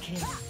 kill.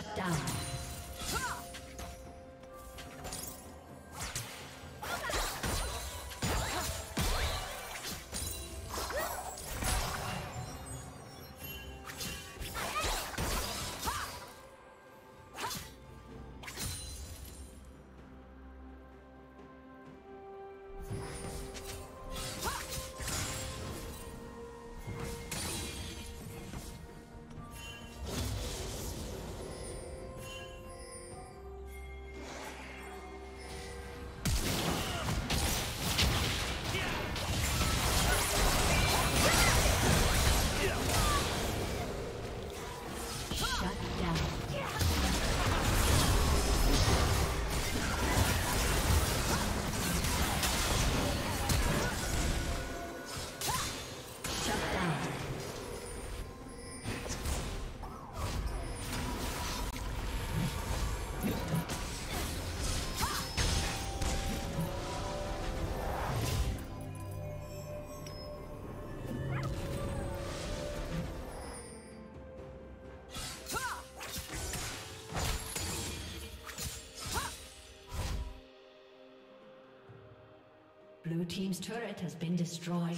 Shut down. Blue Team's turret has been destroyed.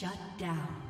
Shut down.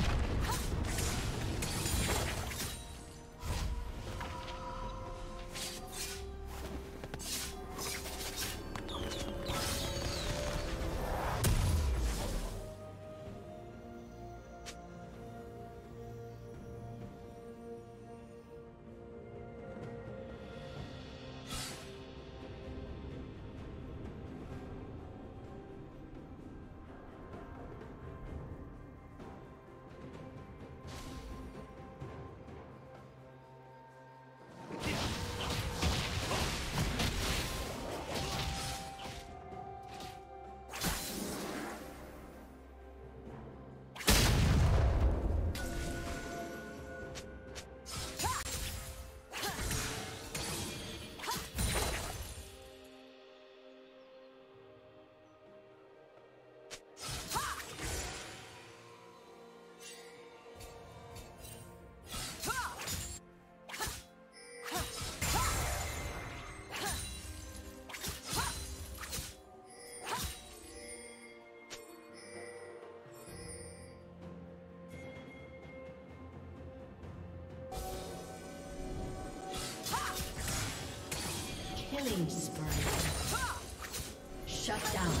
Shut down.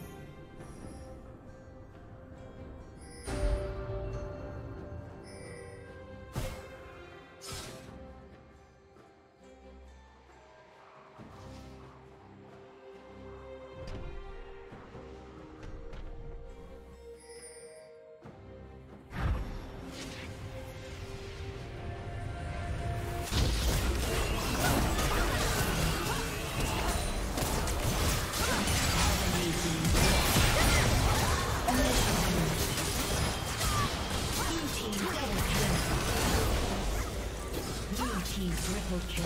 Team triple kill.